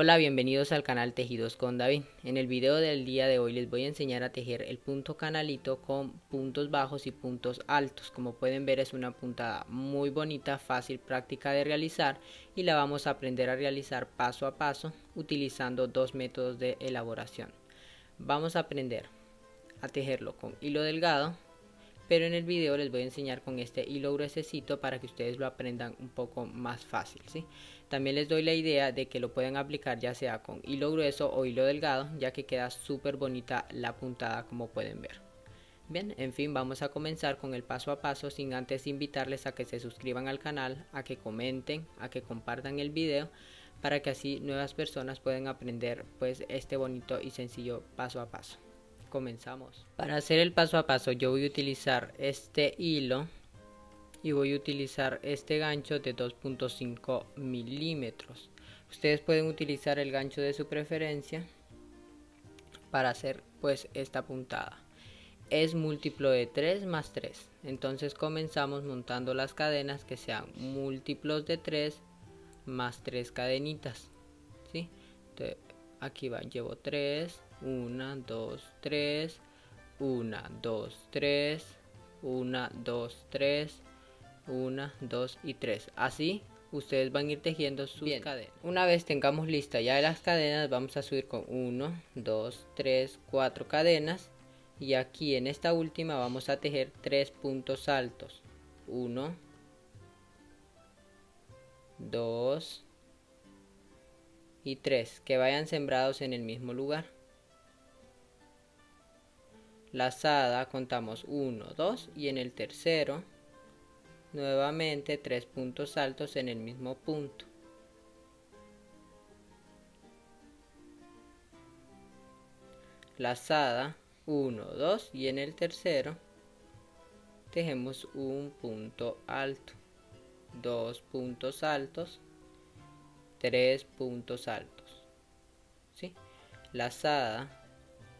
Hola, bienvenidos al canal Tejidos con David. En el video del día de hoy les voy a enseñar a tejer el punto canalito con puntos bajos y puntos altos. Como pueden ver es una puntada muy bonita, fácil, práctica de realizar y la vamos a aprender a realizar paso a paso utilizando dos métodos de elaboración. Vamos a aprender a tejerlo con hilo delgado pero en el video les voy a enseñar con este hilo gruesecito para que ustedes lo aprendan un poco más fácil ¿sí? también les doy la idea de que lo pueden aplicar ya sea con hilo grueso o hilo delgado ya que queda súper bonita la puntada como pueden ver bien en fin vamos a comenzar con el paso a paso sin antes invitarles a que se suscriban al canal a que comenten a que compartan el video para que así nuevas personas puedan aprender pues este bonito y sencillo paso a paso comenzamos. Para hacer el paso a paso yo voy a utilizar este hilo y voy a utilizar este gancho de 2.5 milímetros. Ustedes pueden utilizar el gancho de su preferencia para hacer pues esta puntada. Es múltiplo de 3 más 3. Entonces comenzamos montando las cadenas que sean múltiplos de 3 más 3 cadenitas. ¿sí? aquí va, llevo 3, 1, 2, 3, 1, 2, 3, 1, 2, 3, 1, 2 y 3. Así ustedes van a ir tejiendo sus cadenas. Una vez tengamos lista ya las cadenas, vamos a subir con 1, 2, 3, 4 cadenas. Y aquí en esta última vamos a tejer 3 puntos altos. 1, 2 y 3 que vayan sembrados en el mismo lugar lazada contamos 1, 2 y en el tercero nuevamente tres puntos altos en el mismo punto. Lazada 1, 2 y en el tercero tejemos un punto alto, dos puntos altos, tres puntos altos. ¿sí? Lazada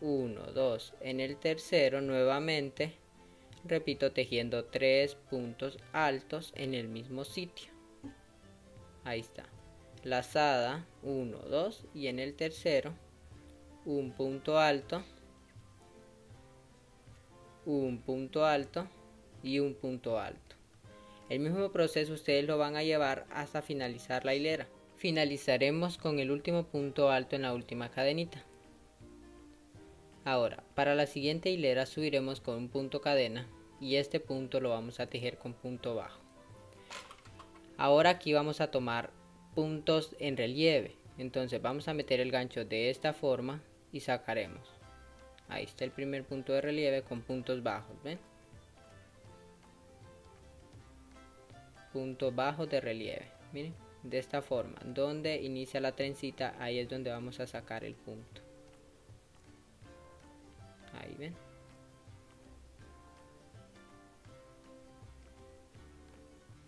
1, 2. En el tercero nuevamente repito tejiendo tres puntos altos en el mismo sitio. Ahí está. Lazada 1, 2 y en el tercero un punto alto, un punto alto y un punto alto. El mismo proceso ustedes lo van a llevar hasta finalizar la hilera. Finalizaremos con el último punto alto en la última cadenita. Ahora, para la siguiente hilera subiremos con un punto cadena y este punto lo vamos a tejer con punto bajo. Ahora aquí vamos a tomar puntos en relieve, entonces vamos a meter el gancho de esta forma y sacaremos. Ahí está el primer punto de relieve con puntos bajos, ¿ven? Punto bajo de relieve, miren, de esta forma, donde inicia la trencita, ahí es donde vamos a sacar el punto. Ahí ven.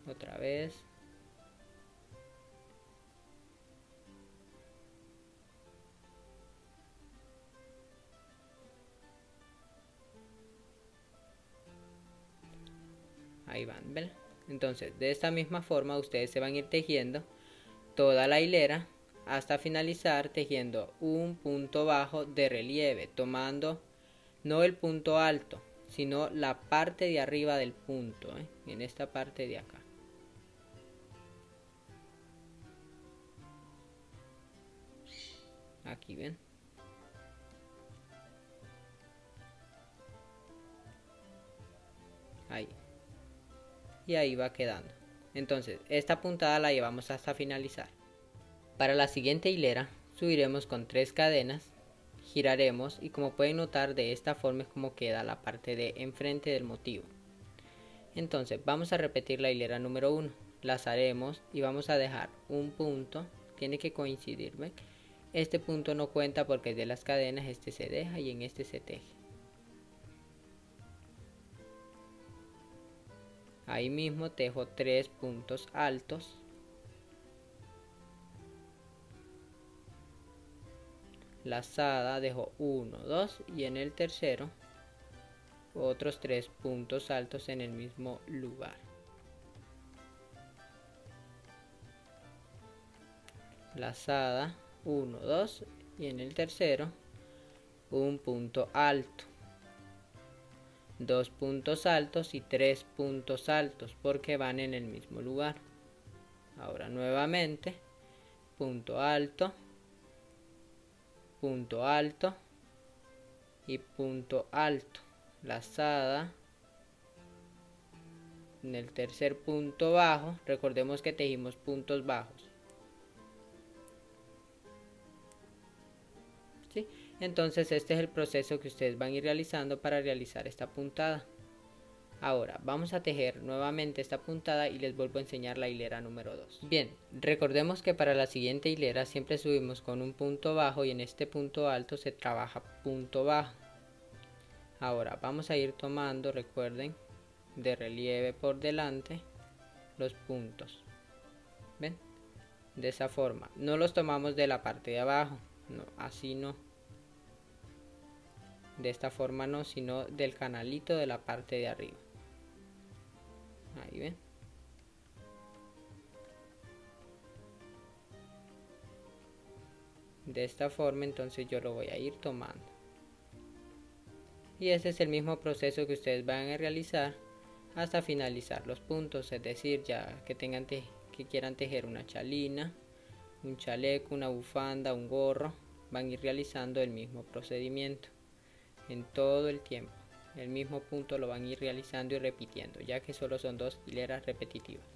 Otra vez. Ahí van, ¿ven? Entonces, de esta misma forma ustedes se van a ir tejiendo toda la hilera hasta finalizar tejiendo un punto bajo de relieve, tomando no el punto alto, sino la parte de arriba del punto, ¿eh? en esta parte de acá. Aquí ven. Ahí. Y ahí va quedando. Entonces, esta puntada la llevamos hasta finalizar. Para la siguiente hilera, subiremos con tres cadenas giraremos y como pueden notar de esta forma es como queda la parte de enfrente del motivo. Entonces vamos a repetir la hilera número 1, lazaremos y vamos a dejar un punto, tiene que coincidir, Este punto no cuenta porque de las cadenas este se deja y en este se teje. Ahí mismo tejo tres puntos altos lazada dejo 1 2 y en el tercero otros tres puntos altos en el mismo lugar. Lazada 1 2 y en el tercero un punto alto. Dos puntos altos y tres puntos altos porque van en el mismo lugar. Ahora nuevamente punto alto punto alto y punto alto. Lazada en el tercer punto bajo recordemos que tejimos puntos bajos. ¿Sí? entonces este es el proceso que ustedes van a ir realizando para realizar esta puntada Ahora vamos a tejer nuevamente esta puntada y les vuelvo a enseñar la hilera número 2. Bien, recordemos que para la siguiente hilera siempre subimos con un punto bajo y en este punto alto se trabaja punto bajo. Ahora vamos a ir tomando, recuerden, de relieve por delante los puntos. ¿Ven? De esa forma. No los tomamos de la parte de abajo, así no. De esta forma no, sino del canalito de la parte de arriba. Ahí ven. De esta forma entonces yo lo voy a ir tomando. Y ese es el mismo proceso que ustedes van a realizar hasta finalizar los puntos, es decir, ya que tengan que quieran tejer una chalina, un chaleco, una bufanda, un gorro, van a ir realizando el mismo procedimiento en todo el tiempo el mismo punto lo van a ir realizando y repitiendo, ya que solo son dos hileras repetitivas.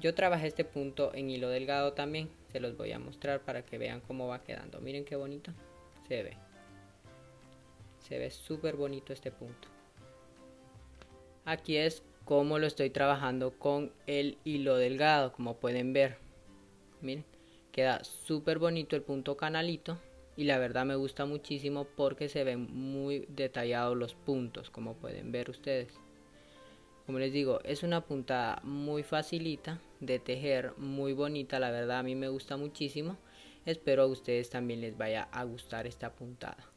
Yo trabajé este punto en hilo delgado también, se los voy a mostrar para que vean cómo va quedando. Miren qué bonito se ve. Se ve súper bonito este punto. Aquí es como lo estoy trabajando con el hilo delgado, como pueden ver. Miren, queda súper bonito el punto canalito y la verdad me gusta muchísimo porque se ven muy detallados los puntos como pueden ver ustedes. Como les digo es una puntada muy facilita de tejer muy bonita la verdad a mí me gusta muchísimo. Espero a ustedes también les vaya a gustar esta puntada